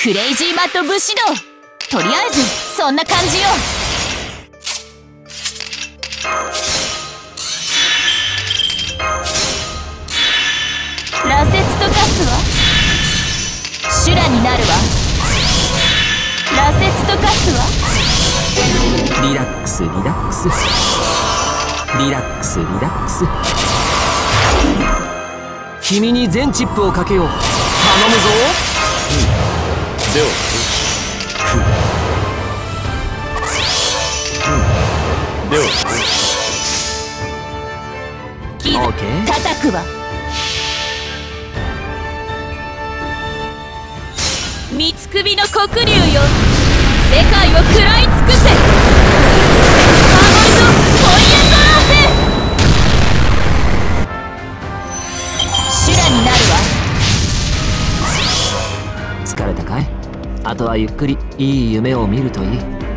クレイジーマット武士道。とりあえずそんな感じよ。羅刹と化すわ。修羅になるわ。羅刹と化すわ。リラックスリラックス。リラックスリラックス。君に全チップをかけよう。頼むぞ。うんではでは叩くわ三つ首の黒竜よ世界を食らい尽くせあとはゆっくりいい夢を見るといい。